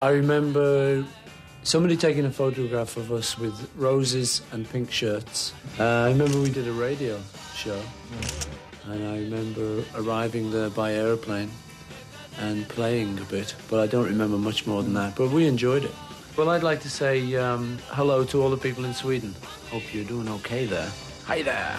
I remember somebody taking a photograph of us with roses and pink shirts. Uh, I remember we did a radio show, and I remember arriving there by aeroplane and playing a bit, but I don't remember much more than that. But we enjoyed it. Well, I'd like to say um, hello to all the people in Sweden. Hope you're doing okay there. Hi there.